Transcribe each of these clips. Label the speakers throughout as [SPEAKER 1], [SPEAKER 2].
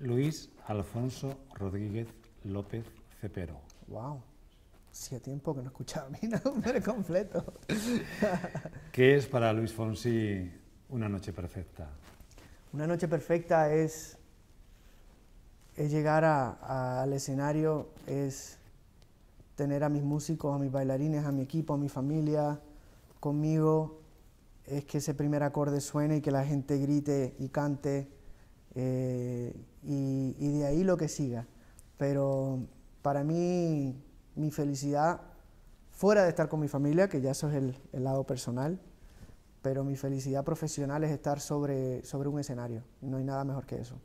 [SPEAKER 1] Luis Alfonso Rodríguez López Cepero.
[SPEAKER 2] Wow. Hacía tiempo que no escuchaba mi nombre completo.
[SPEAKER 1] ¿Qué es para Luis Fonsi una noche perfecta?
[SPEAKER 2] Una noche perfecta es, es llegar al escenario, es tener a mis músicos, a mis bailarines, a mi equipo, a mi familia conmigo, es que ese primer acorde suene y que la gente grite y cante eh, y, de ahí lo que siga. Pero para mí mi felicidad, fuera de estar con mi familia, que ya eso es el, lado personal, pero mi felicidad profesional es estar sobre, sobre un escenario. No hay nada mejor que eso.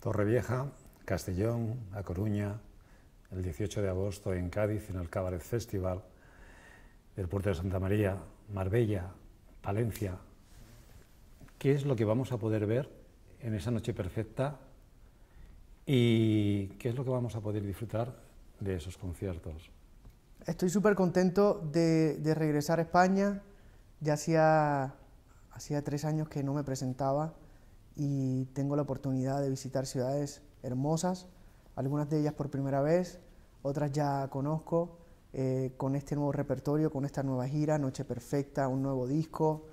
[SPEAKER 1] Torrevieja, Castellón, A Coruña, el 18 de agosto en Cádiz, en el Cabaret Festival, el puerto de Santa María, Marbella, Palencia. ¿Qué es lo que vamos a poder ver en esa noche perfecta y qué es lo que vamos a poder disfrutar de esos conciertos?
[SPEAKER 2] Estoy súper contento de, regresar a España. Ya hacía, hacía tres años que no me presentaba y tengo la oportunidad de visitar ciudades hermosas, algunas de ellas por primera vez, otras ya conozco, eh, con este nuevo repertorio, con esta nueva gira, Noche Perfecta, un nuevo disco.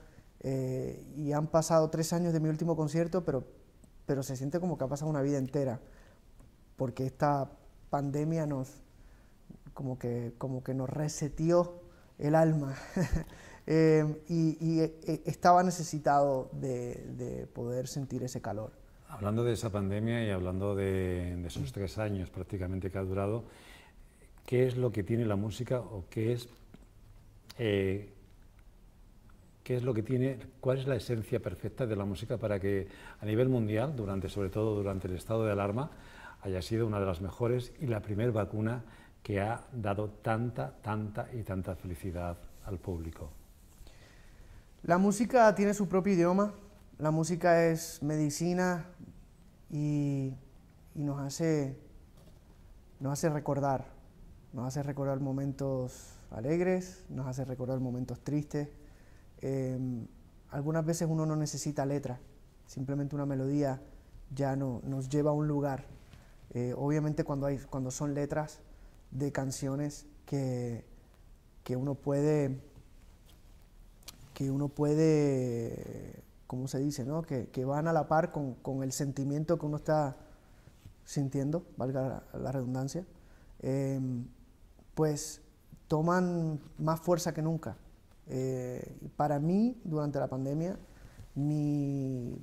[SPEAKER 2] Eh, y han pasado tres años de mi último concierto, pero, pero se siente como que ha pasado una vida entera, porque esta pandemia nos, como que, como que nos reseteó el alma. Eh, y, estaba necesitado de, poder sentir ese calor.
[SPEAKER 1] Hablando de esa pandemia y hablando de, de esos tres años prácticamente que ha durado, qué es lo que tiene la música o qué es, eh, qué es lo que tiene, cuál es la esencia perfecta de la música para que a nivel mundial, durante, sobre todo durante el estado de alarma, haya sido una de las mejores y la primer vacuna que ha dado tanta, tanta y tanta felicidad al público.
[SPEAKER 2] La música tiene su propio idioma, la música es medicina y, y nos, hace, nos hace recordar nos hace recordar momentos alegres, nos hace recordar momentos tristes. Em, algunas veces uno no necesita letra, simplemente una melodía ya no, nos lleva a un lugar. Eh, obviamente cuando, hay, cuando son letras de canciones que, que uno puede, que uno puede, ¿cómo se dice? No? Que, que, van a la par con, con, el sentimiento que uno está sintiendo, valga la, redundancia. Em, pues toman más fuerza que nunca. Eh, para mí, durante la pandemia, mi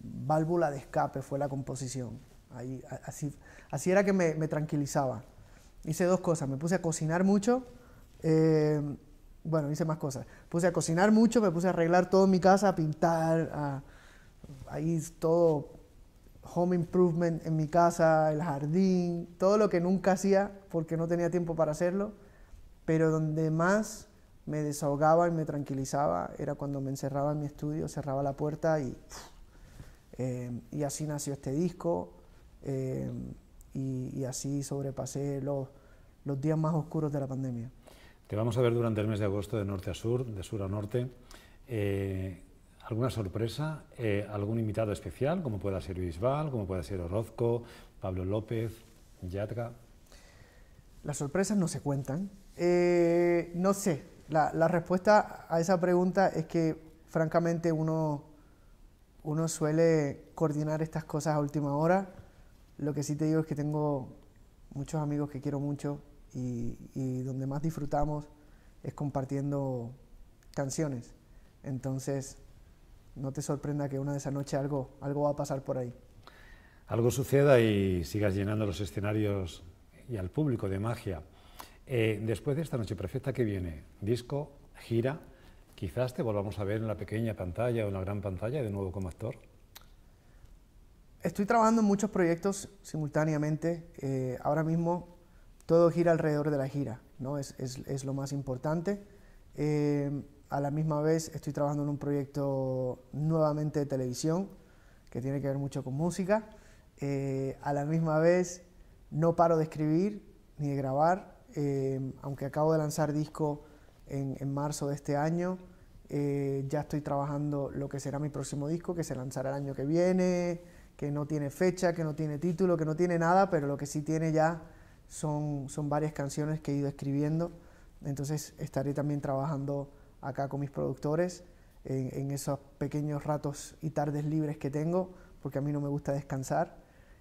[SPEAKER 2] válvula de escape fue la composición. así, así, era que me, tranquilizaba. Hice dos cosas, me puse a cocinar mucho, eh, bueno, hice más cosas. Puse a cocinar mucho, me puse a arreglar todo en mi casa, a pintar, ahí todo home improvement en mi casa, el jardín, todo lo que nunca hacía porque no tenía tiempo para hacerlo, pero donde más me desahogaba y me tranquilizaba era cuando me encerraba en mi estudio, cerraba la puerta y, eh, y así nació este disco eh, y, así sobrepasé los, los días más oscuros de la pandemia.
[SPEAKER 1] Te vamos a ver durante el mes de agosto de norte a sur, de sur a norte. Eh, ¿Alguna sorpresa? Eh, ¿Algún invitado especial, como pueda ser Bisbal, como pueda ser Orozco, Pablo López, Yatra?
[SPEAKER 2] Las sorpresas no se cuentan. Eh, no sé, la, respuesta a esa pregunta es que francamente uno, uno suele coordinar estas cosas a última hora. Lo que sí te digo es que tengo muchos amigos que quiero mucho y, donde más disfrutamos es compartiendo canciones. Entonces, no te sorprenda que una de esa noche algo, algo va a pasar por ahí.
[SPEAKER 1] Algo suceda y sigas llenando los escenarios y al público de magia. Eh, después de esta noche perfecta que viene, disco, gira, quizás te volvamos a ver en la pequeña pantalla o en la gran pantalla de nuevo como actor.
[SPEAKER 2] Estoy trabajando en muchos proyectos simultáneamente. Eh, ahora mismo todo gira alrededor de la gira, ¿no? es, es, lo más importante. Eh, a la misma vez estoy trabajando en un proyecto nuevamente de televisión que tiene que ver mucho con música. Eh, a la misma vez no paro de escribir ni de grabar, eh, aunque acabo de lanzar disco en, marzo de este año. Eh, ya estoy trabajando lo que será mi próximo disco, que se lanzará el año que viene, que no tiene fecha, que no tiene título, que no tiene nada, pero lo que sí tiene ya son, son varias canciones que he ido escribiendo. Entonces estaré también trabajando acá con mis productores en, esos pequeños ratos y tardes libres que tengo, porque a mí no me gusta descansar.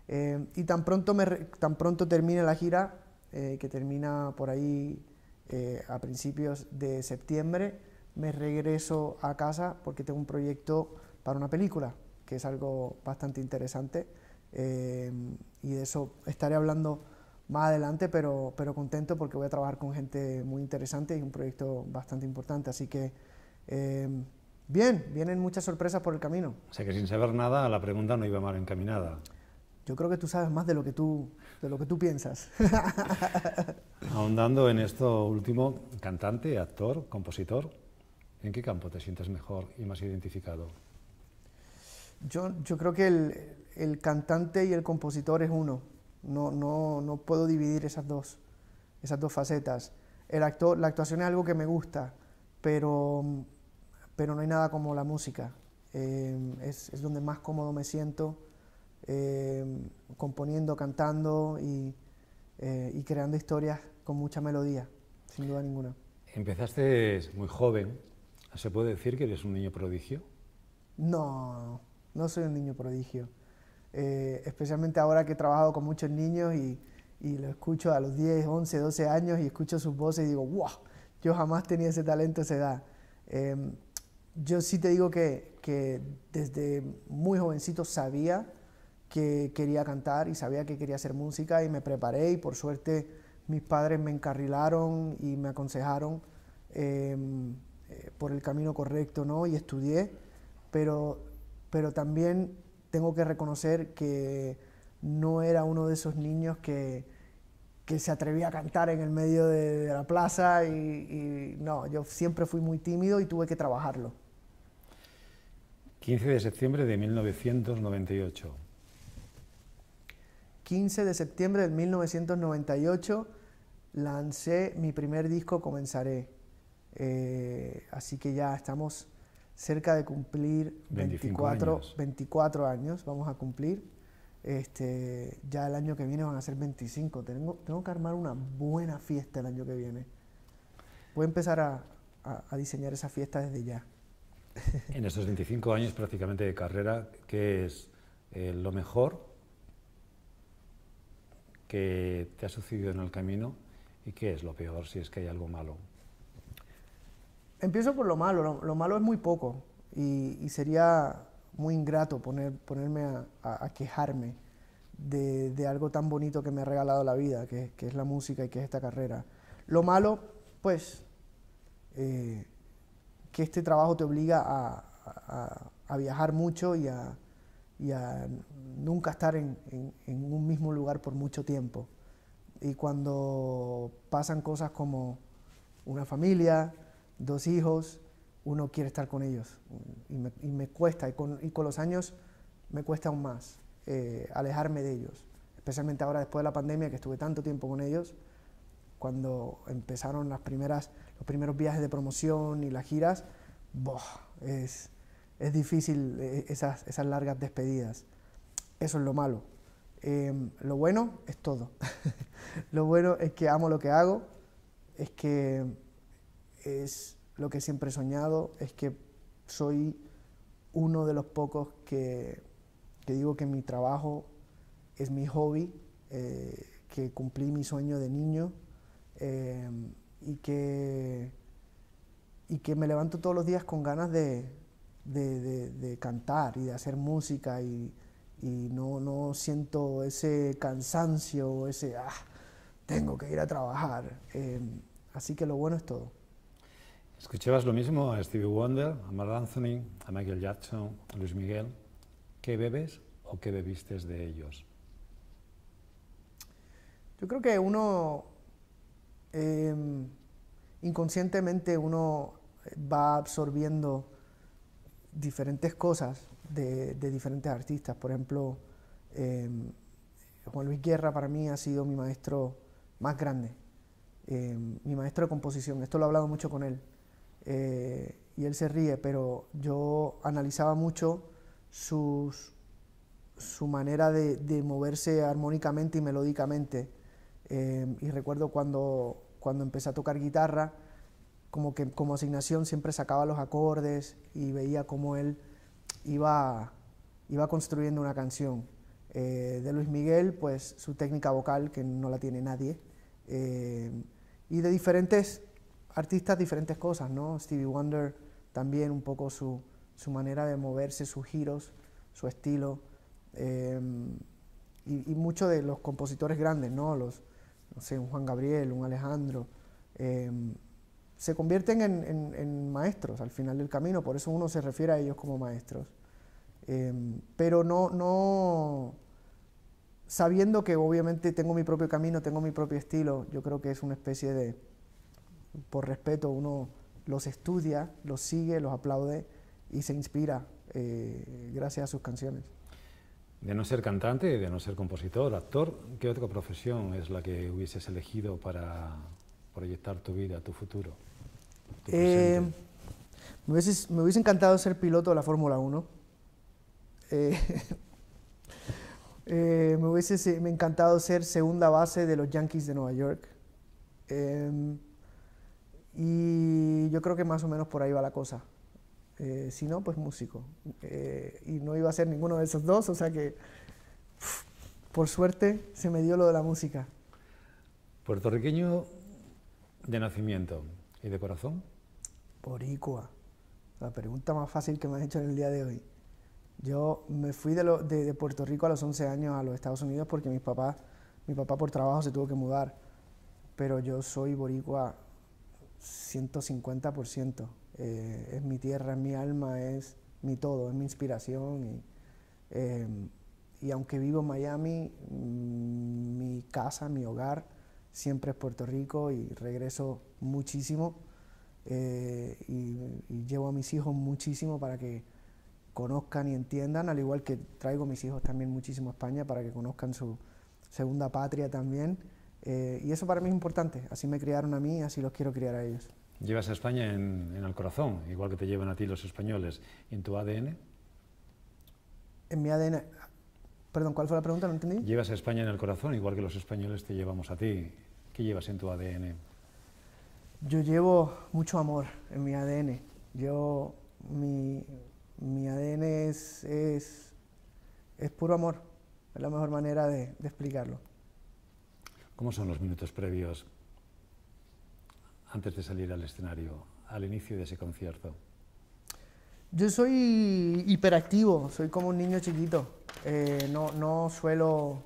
[SPEAKER 2] Eh, y tan pronto, me, tan pronto termine la gira, eh, que termina por ahí eh, a principios de septiembre, me regreso a casa porque tengo un proyecto para una película, que es algo bastante interesante. y de eso estaré hablando más adelante, pero, pero contento porque voy a trabajar con gente muy interesante y un proyecto bastante importante. Así que Bien, vienen muchas sorpresas por el camino.
[SPEAKER 1] O sea que sin saber nada, la pregunta no iba mal encaminada.
[SPEAKER 2] Yo creo que tú sabes más de lo que tú, de lo que tú piensas.
[SPEAKER 1] Ahondando en esto último, cantante, actor, compositor, ¿en qué campo te sientes mejor y más identificado?
[SPEAKER 2] Yo, yo creo que el, el, cantante y el compositor es uno. No, no, no puedo dividir esas dos, esas dos facetas. El actor, la actuación es algo que me gusta, pero pero no hay nada como la música. Eh, es, es, donde más cómodo me siento, eh, componiendo, cantando y, eh, y, creando historias con mucha melodía, sin duda ninguna.
[SPEAKER 1] Empezaste muy joven. ¿Se puede decir que eres un niño prodigio?
[SPEAKER 2] No, no soy un niño prodigio. especialmente ahora que he trabajado con muchos niños y, y lo escucho a los 10, 11, 12 años y escucho sus voces y digo, wow, yo jamás tenía ese talento a esa edad yo sí te digo que, desde muy jovencito sabía que quería cantar y sabía que quería hacer música y me preparé y por suerte mis padres me encarrilaron y me aconsejaron em, eh, por el camino correcto, ¿no? Y estudié, pero, pero también tengo que reconocer que no era uno de esos niños que, que se atrevía a cantar en el medio de, la plaza y no, yo siempre fui muy tímido y tuve que trabajarlo.
[SPEAKER 1] 15 de septiembre de 1998.
[SPEAKER 2] 15 de septiembre de 1998 lancé mi primer disco, Comenzaré. Eh, así que ya estamos cerca de cumplir 24 años. 24 años, vamos a cumplir. Este, ya el año que viene van a ser 25. Tengo, tengo que armar una buena fiesta el año que viene. Voy a empezar a, a diseñar esa fiesta desde ya.
[SPEAKER 1] En estos 25 años prácticamente de carrera, ¿qué es eh, lo mejor que te ha sucedido en el camino y qué es lo peor si es que hay algo malo?
[SPEAKER 2] Empiezo por lo malo. Lo, malo es muy poco y, sería muy ingrato poner, ponerme a, quejarme de, algo tan bonito que me ha regalado la vida, que, es la música y que es esta carrera. Lo malo, pues... Eh, que este trabajo te obliga a, viajar mucho y a, nunca estar en, un mismo lugar por mucho tiempo. Y cuando pasan cosas como una familia, dos hijos, uno quiere estar con ellos. Y me, cuesta, y con, los años me cuesta aún más eh, alejarme de ellos. Especialmente ahora después de la pandemia, que estuve tanto tiempo con ellos, cuando empezaron las primeras los primeros viajes de promoción y las giras, es, es, difícil eh, esas, esas, largas despedidas. Eso es lo malo. Em, lo bueno es todo. lo bueno es que amo lo que hago, es que es lo que siempre he soñado, es que soy uno de los pocos que, que digo que mi trabajo es mi hobby, eh, que cumplí mi sueño de niño. Em, y que, y que me levanto todos los días con ganas de, de, cantar y de hacer música y, y no, no, siento ese cansancio, ese, ah, tengo que ir a trabajar. Em, así que lo bueno es todo.
[SPEAKER 1] ¿Escuchabas lo mismo a Stevie Wonder, a Mark Anthony, a Michael Jackson, a Luis Miguel? ¿Qué bebes o qué bebiste de ellos?
[SPEAKER 2] Yo creo que uno Em, inconscientemente uno va absorbiendo diferentes cosas de, diferentes artistas. Por ejemplo, em, Juan Luis Guerra para mí ha sido mi maestro más grande, em, mi maestro de composición. Esto lo he hablado mucho con él eh, y él se ríe, pero yo analizaba mucho sus, su manera de, de, moverse armónicamente y melódicamente. Eh, y recuerdo cuando, cuando empecé a tocar guitarra, como que como asignación siempre sacaba los acordes y veía cómo él iba, iba construyendo una canción. Eh, de Luis Miguel, pues su técnica vocal, que no la tiene nadie, eh, y de diferentes artistas, diferentes cosas, ¿no? Stevie Wonder también un poco su, su manera de moverse, sus giros, su estilo, eh, y, y muchos de los compositores grandes, ¿no? Los, no sé, un Juan Gabriel, un Alejandro, se convierten en, maestros al final del camino, por eso uno se refiere a ellos como maestros. pero no, no, sabiendo que obviamente tengo mi propio camino, tengo mi propio estilo, yo creo que es una especie de, por respeto, uno los estudia, los sigue, los aplaude y se inspira eh, gracias a sus canciones.
[SPEAKER 1] De no ser cantante, de no ser compositor, actor, ¿qué otra profesión es la que hubieses elegido para proyectar tu vida, tu futuro?
[SPEAKER 2] eh, me, hubiese, me, hubiese, encantado ser piloto de la Fórmula 1. Eh, Eh, me hubiese me encantado ser segunda base de los Yankees de Nueva York. Eh, y yo creo que más o menos por ahí va la cosa. Eh, si no, pues músico. Eh, y no iba a ser ninguno de esos dos, o sea que pff, por suerte se me dio lo de la música.
[SPEAKER 1] ¿Puertorriqueño de nacimiento y de corazón?
[SPEAKER 2] Boricua. La pregunta más fácil que me has hecho en el día de hoy. Yo me fui de, Puerto Rico a los 11 años a los Estados Unidos porque mi papá, mi papá por trabajo se tuvo que mudar, pero yo soy boricua 150%. Eh, es mi tierra, es mi alma, es mi todo, es mi inspiración. Y, eh, y aunque vivo en Miami, mm, mi casa, mi hogar, siempre es Puerto Rico y regreso muchísimo. Eh, y, y llevo a mis hijos muchísimo para que conozcan y entiendan, al igual que traigo a mis hijos también muchísimo a España para que conozcan su segunda patria también. Eh, y eso para mí es importante, así me criaron a mí, así los quiero criar a ellos.
[SPEAKER 1] Llevas a España en, en el corazón, igual que te llevan a ti los españoles. ¿Y en tu ADN?
[SPEAKER 2] En mi ADN, perdón, ¿cuál fue la pregunta? No entendí.
[SPEAKER 1] Llevas a España en el corazón, igual que los españoles te llevamos a ti. ¿Qué llevas en tu ADN?
[SPEAKER 2] Yo llevo mucho amor en mi ADN. Yo, mi, mi ADN es, es, es, puro amor, es la mejor manera de, de, explicarlo.
[SPEAKER 1] ¿Cómo son los minutos previos antes de salir al escenario, al inicio de ese concierto?
[SPEAKER 2] Yo soy hiperactivo, soy como un niño chiquito. Eh, no, no suelo,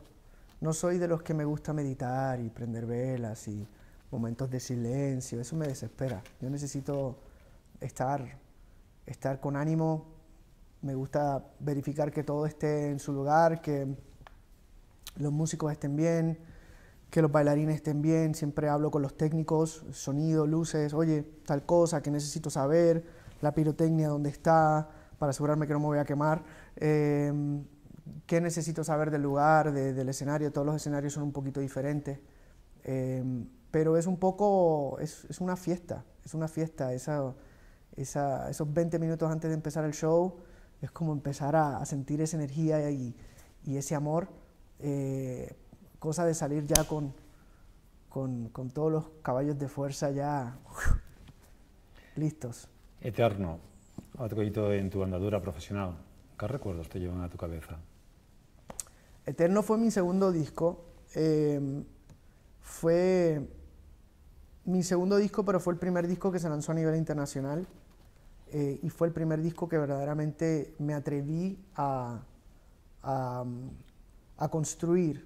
[SPEAKER 2] no soy de los que me gusta meditar y prender velas y momentos de silencio, eso me desespera. Yo necesito estar, estar con ánimo, me gusta verificar que todo esté en su lugar, que los músicos estén bien, que los bailarines estén bien, siempre hablo con los técnicos, sonido, luces, oye, tal cosa que necesito saber, la pirotecnia, dónde está, para asegurarme que no me voy a quemar, eh, qué necesito saber del lugar, de, del escenario, todos los escenarios son un poquito diferentes, eh, pero es un poco, es, es, una fiesta, es una fiesta, esa, esa, esos 20 minutos antes de empezar el show, es como empezar a, a sentir esa energía y, y ese amor, eh, cosa de salir ya con, con, con, todos los caballos de fuerza ya listos.
[SPEAKER 1] Eterno, otro hito en tu andadura profesional. ¿Qué recuerdos te llevan a tu cabeza?
[SPEAKER 2] Eterno fue mi segundo disco. Eh, fue mi segundo disco, pero fue el primer disco que se lanzó a nivel internacional eh, y fue el primer disco que verdaderamente me atreví a, a, a, construir,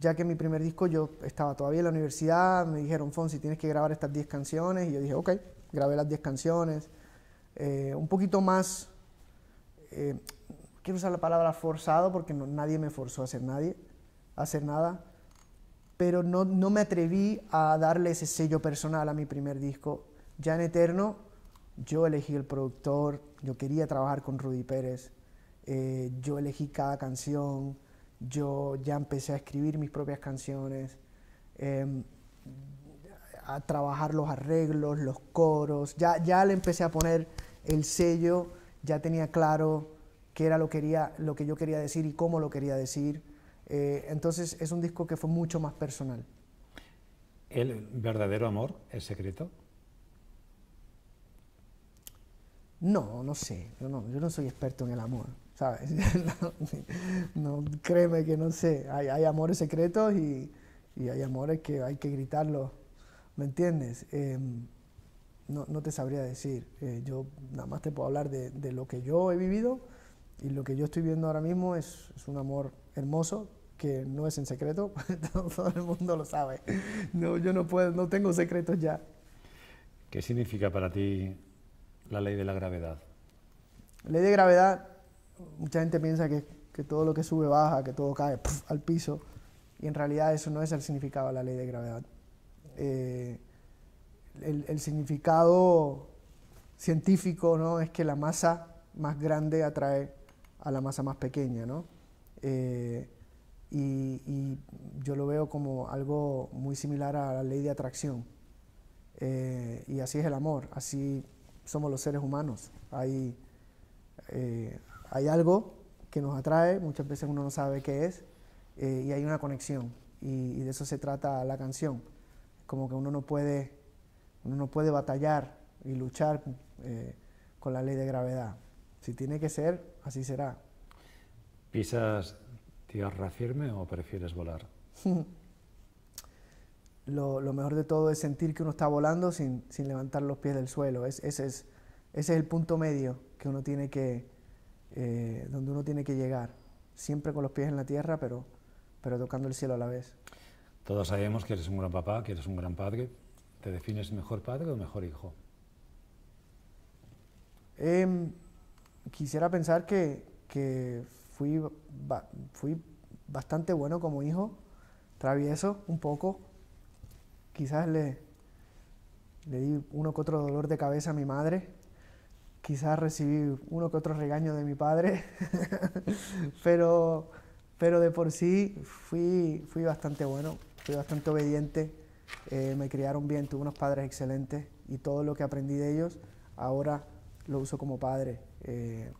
[SPEAKER 2] ya que mi primer disco yo estaba todavía en la universidad, me dijeron, Fonsi, tienes que grabar estas 10 canciones, y yo dije, ok, grabé las 10 canciones, eh, un poquito más, eh, quiero usar la palabra forzado porque no, nadie me forzó a hacer, nadie, a hacer nada, pero no, no me atreví a darle ese sello personal a mi primer disco. Ya en Eterno yo elegí el productor, yo quería trabajar con Rudy Pérez, eh, yo elegí cada canción, yo ya empecé a escribir mis propias canciones, eh, a trabajar los arreglos, los coros, ya, ya le empecé a poner el sello, ya tenía claro qué era lo, quería, lo que yo quería decir y cómo lo quería decir. Eh, entonces es un disco que fue mucho más personal.
[SPEAKER 1] ¿El verdadero amor es secreto?
[SPEAKER 2] No, no sé. Yo no, yo no soy experto en el amor, ¿sabes? no, créeme que no sé. Hay, hay amores secretos y, y, hay amores que hay que gritarlos, ¿me entiendes? Em, no, no, te sabría decir. Eh, yo nada más te puedo hablar de, de, lo que yo he vivido y lo que yo estoy viendo ahora mismo es, es un amor hermoso que no es en secreto, todo el mundo lo sabe. No, yo no puedo, no tengo secretos ya.
[SPEAKER 1] ¿Qué significa para ti la ley de la gravedad?
[SPEAKER 2] La ley de gravedad, mucha gente piensa que, que todo lo que sube baja, que todo cae al piso, y en realidad eso no es el significado de la ley de gravedad. Eh, el, el, significado científico ¿no? es que la masa más grande atrae a la masa más pequeña, ¿no? Eh, y, yo lo veo como algo muy similar a la ley de atracción. Eh, y así es el amor, así somos los seres humanos. Hay, eh, hay algo que nos atrae, muchas veces uno no sabe qué es, eh, y hay una conexión. Y, y, de eso se trata la canción. Como que uno no puede, uno no puede batallar y luchar con la ley de gravedad. Si tiene que ser, así será.
[SPEAKER 1] ¿Pisas tierra firme o prefieres volar?
[SPEAKER 2] lo, lo, mejor de todo es sentir que uno está volando sin, sin levantar los pies del suelo. Es, ese, es, ese es el punto medio que uno tiene que, eh, donde uno tiene que llegar. Siempre con los pies en la tierra, pero, pero tocando el cielo a la vez.
[SPEAKER 1] Todos sabemos que eres un gran papá, que eres un gran padre. ¿Te defines mejor padre o mejor hijo?
[SPEAKER 2] Eh, quisiera pensar que, que fui, fui bastante bueno como hijo, travieso un poco, quizás le, le di uno que otro dolor de cabeza a mi madre, quizás recibí uno que otro regaño de mi padre, pero, pero de por sí fui, fui bastante bueno, fui bastante obediente, eh, me criaron bien, tuve unos padres excelentes y todo lo que aprendí de ellos ahora lo uso como padre. Eh,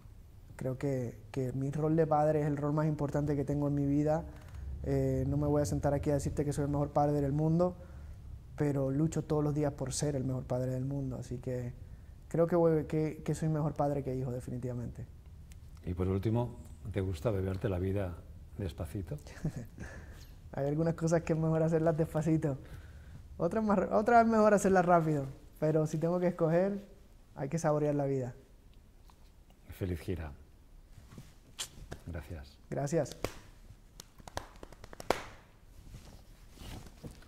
[SPEAKER 2] creo que, que, mi rol de padre es el rol más importante que tengo en mi vida. Eh, no me voy a sentar aquí a decirte que soy el mejor padre del mundo, pero lucho todos los días por ser el mejor padre del mundo. Así que creo que, voy, que, que soy mejor padre que hijo, definitivamente.
[SPEAKER 1] Y por último, ¿te gusta beberte la vida despacito?
[SPEAKER 2] Hay algunas cosas que es mejor hacerlas despacito, otras, más, otras es mejor hacerlas rápido, pero si tengo que escoger, hay que saborear la vida.
[SPEAKER 1] Feliz gira. Gracias.
[SPEAKER 2] Gracias.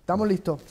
[SPEAKER 2] Estamos listos.